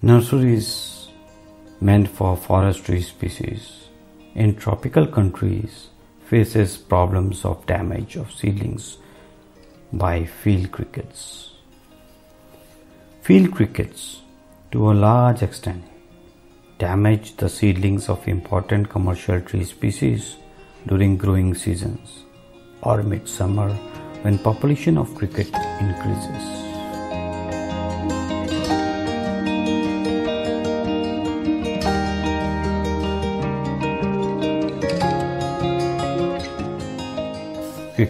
Nurseries meant for forestry species in tropical countries faces problems of damage of seedlings by field crickets. Field crickets to a large extent damage the seedlings of important commercial tree species during growing seasons or midsummer when population of cricket increases.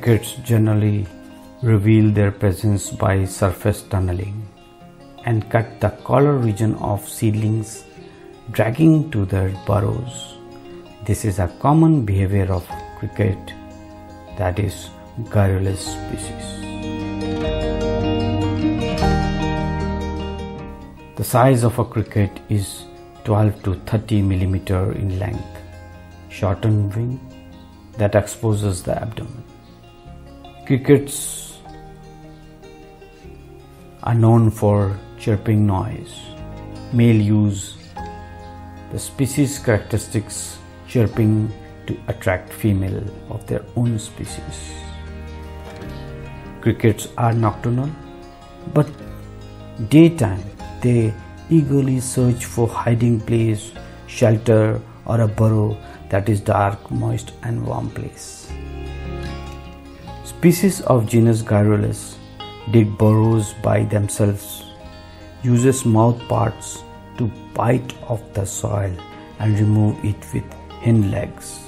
Crickets generally reveal their presence by surface tunneling and cut the collar region of seedlings dragging to their burrows. This is a common behavior of cricket that is Gryllus species. The size of a cricket is 12 to 30 millimeter in length, shortened wing that exposes the abdomen. Crickets are known for chirping noise. Male use the species characteristics chirping to attract female of their own species. Crickets are nocturnal, but daytime they eagerly search for hiding place, shelter or a burrow that is dark, moist and warm place. Species of genus Gryllus dig burrows by themselves, uses mouth parts to bite off the soil and remove it with hind legs.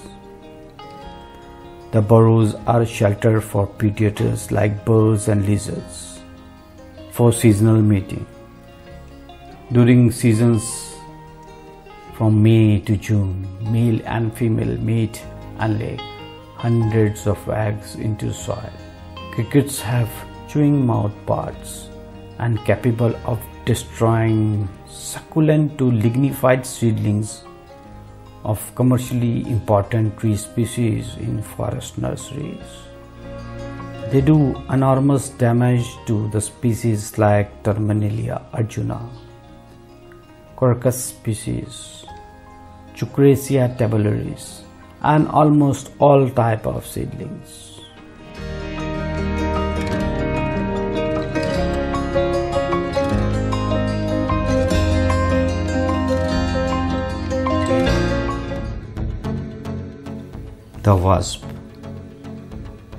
The burrows are shelter for predators like birds and lizards. For seasonal mating. During seasons from May to June, male and female mate and lay hundreds of eggs into soil. Crickets have chewing mouth parts and capable of destroying succulent to lignified seedlings of commercially important tree species in forest nurseries. They do enormous damage to the species like Terminalia arjuna, Quercus species, Chukrasia tabularis, and almost all type of seedlings. The wasp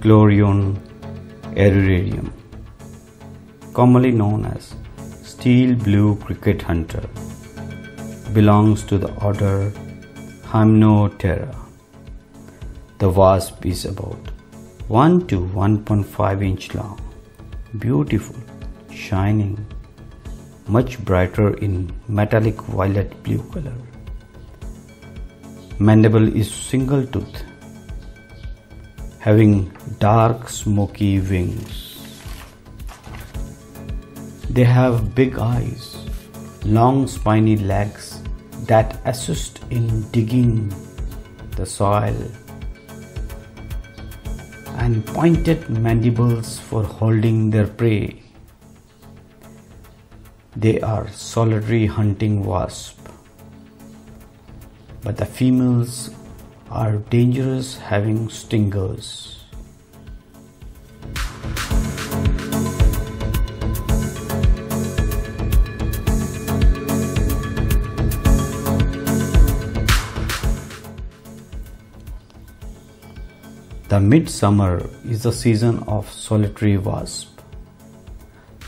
Chlorion aerarium commonly known as steel blue cricket hunter belongs to the order Hymenoptera. The wasp is about 1 to 1.5 inch long, beautiful, shining, much brighter in metallic violet blue color. Mandible is single tooth, having dark smoky wings. They have big eyes, long spiny legs that assist in digging the soil and pointed mandibles for holding their prey. They are solitary hunting wasp, but the females are dangerous having stingers. The midsummer is the season of solitary wasp.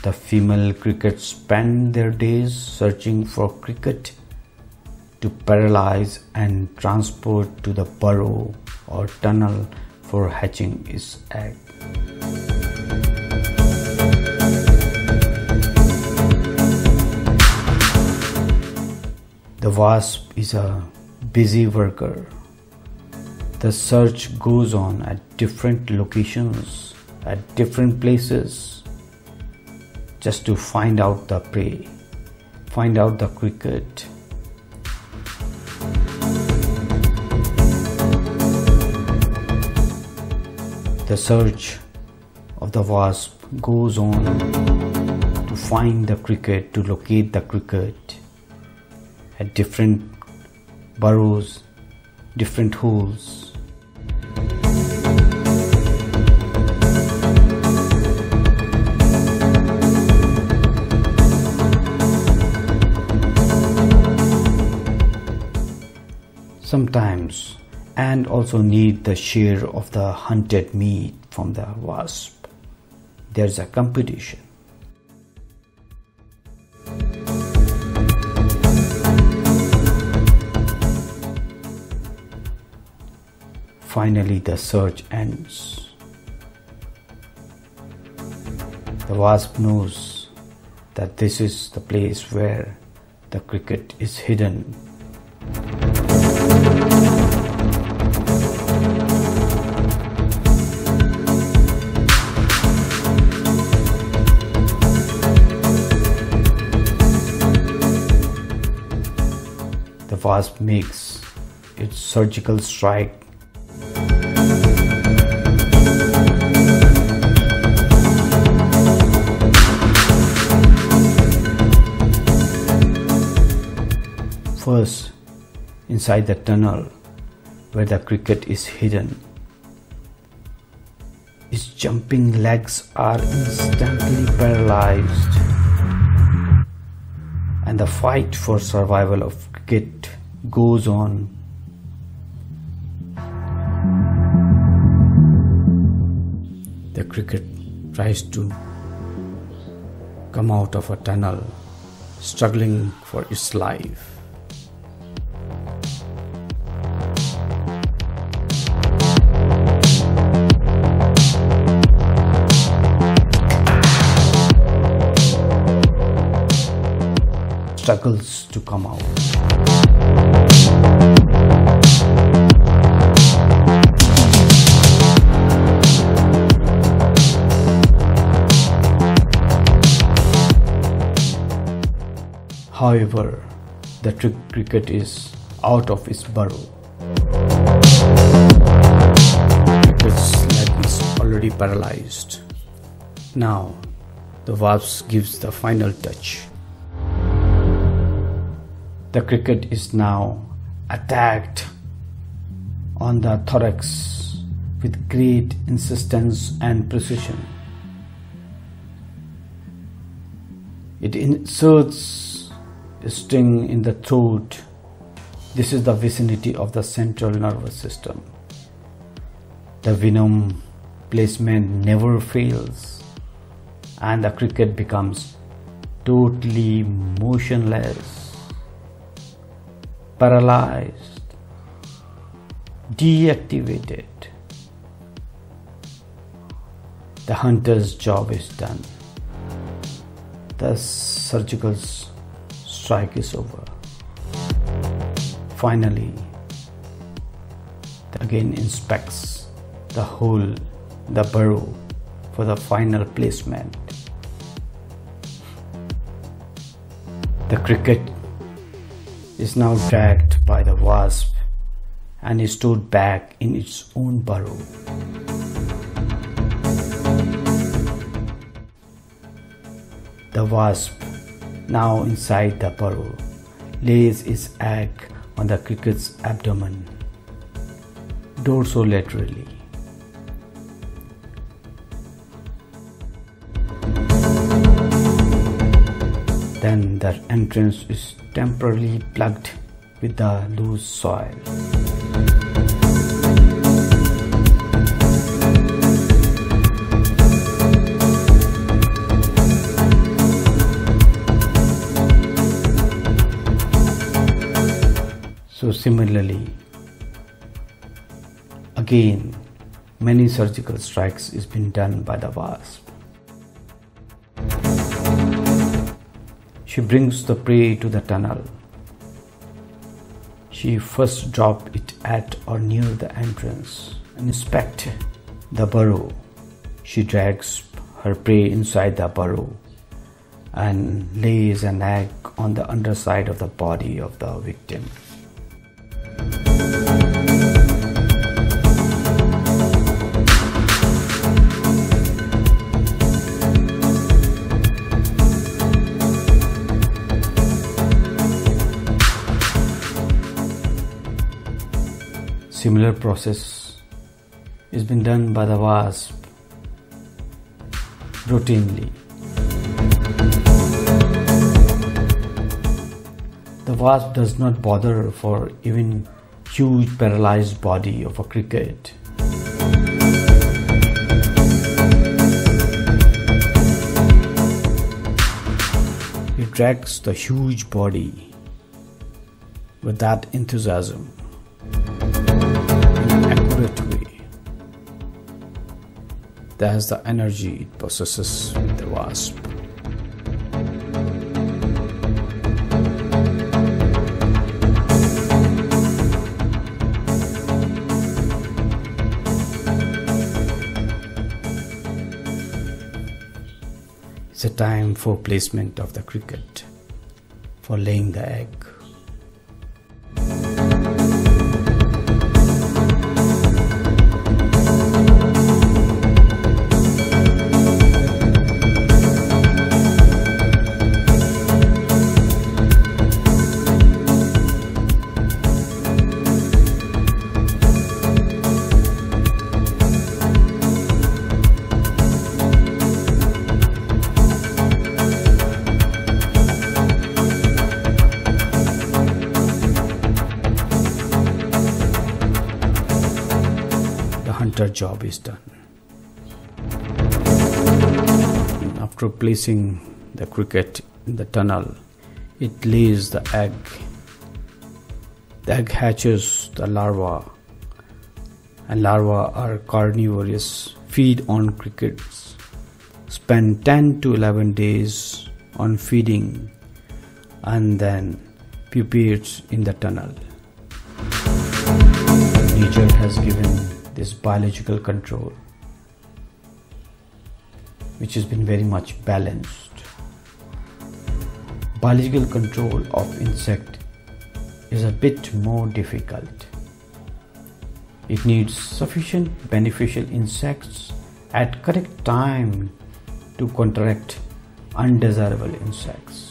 The female crickets spend their days searching for cricket to paralyze and transport to the burrow or tunnel for hatching its egg. The wasp is a busy worker the search goes on at different locations, at different places, just to find out the prey, find out the cricket. The search of the wasp goes on to find the cricket, to locate the cricket, at different burrows, different holes. Sometimes and also need the share of the hunted meat from the wasp. There's a competition. Finally, the search ends. The wasp knows that this is the place where the cricket is hidden. Makes its surgical strike. First, inside the tunnel where the cricket is hidden, its jumping legs are instantly paralyzed, and the fight for survival of cricket goes on. The cricket tries to come out of a tunnel, struggling for its life. struggles to come out. However, the cricket is out of its burrow. Cricket's leg is already paralyzed. Now, the wasp gives the final touch. The cricket is now attacked on the thorax with great insistence and precision. It inserts sting in the throat. This is the vicinity of the central nervous system. The venom placement never fails, and the cricket becomes totally motionless paralyzed, deactivated. The hunter's job is done. The surgical strike is over. Finally, again inspects the hole, the burrow for the final placement. The cricket is now dragged by the wasp and is stored back in its own burrow. The wasp, now inside the burrow, lays its egg on the cricket's abdomen, dorsolaterally. Then the entrance is temporarily plugged with the loose soil. Similarly, again, many surgical strikes is been done by the wasp. She brings the prey to the tunnel. She first drop it at or near the entrance and inspect the burrow. She drags her prey inside the burrow and lays an egg on the underside of the body of the victim. Similar process is been done by the wasp routinely. The wasp does not bother for even huge paralyzed body of a cricket. It drags the huge body with that enthusiasm That's the energy it possesses with the wasp. It's a time for placement of the cricket for laying the egg. Job is done. After placing the cricket in the tunnel, it lays the egg. The egg hatches the larva, and larvae are carnivorous, feed on crickets, spend 10 to 11 days on feeding, and then pupates in the tunnel. Nature has given this biological control which has been very much balanced. Biological control of insect is a bit more difficult. It needs sufficient beneficial insects at correct time to counteract undesirable insects.